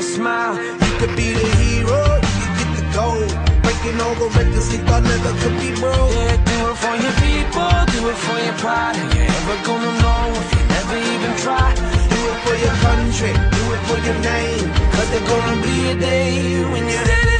A smile. You could be the hero, you could get the gold. Breaking all the records you thought never could be broke. Yeah, do it for your people, do it for your pride. Are you ever gonna know if you never even try? Do it for your country, do it for your name. Cause there's gonna be a day when you're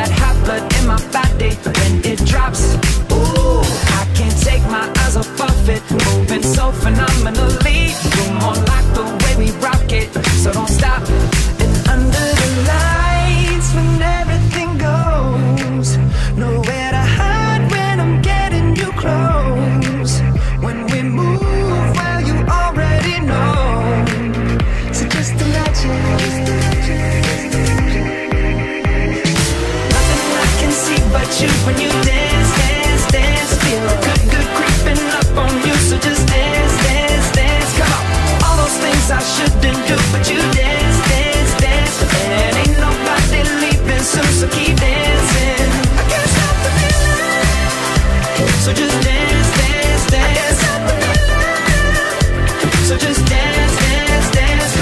So just dance, dance, dance. So just dance, dance, dance.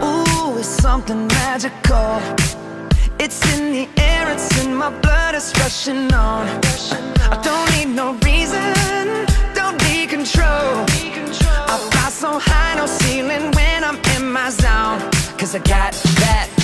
Ooh, it's something magical. It's in the air, it's in my blood, it's rushing on. I don't need no reason, don't be control. I fly so high, no ceiling when I'm in my zone. I got that.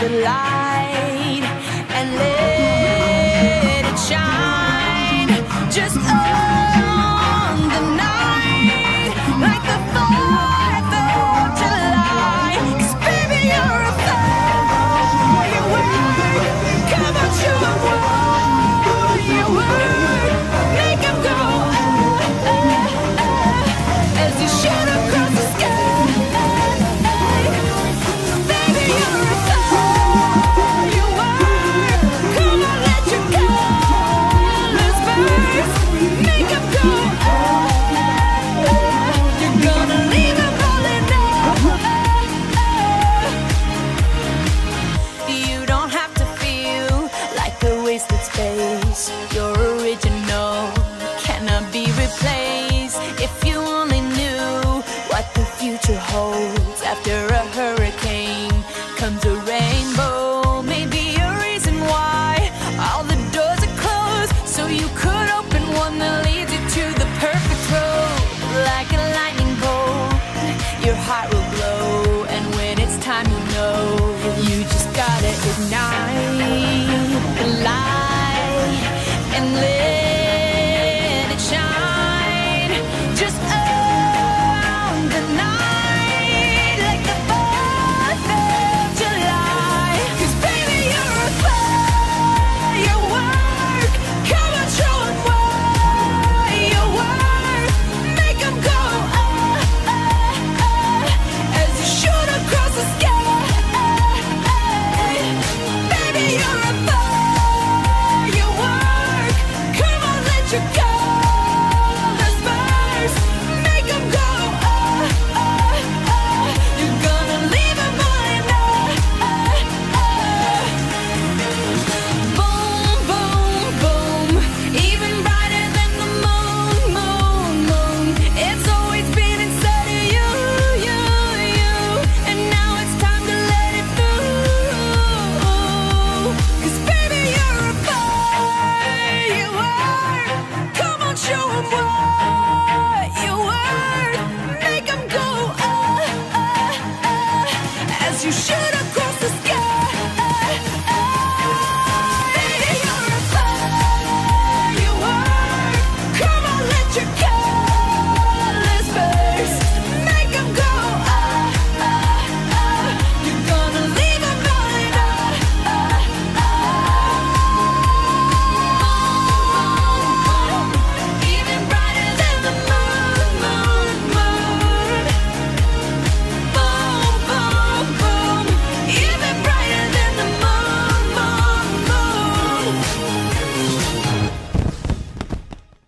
the light.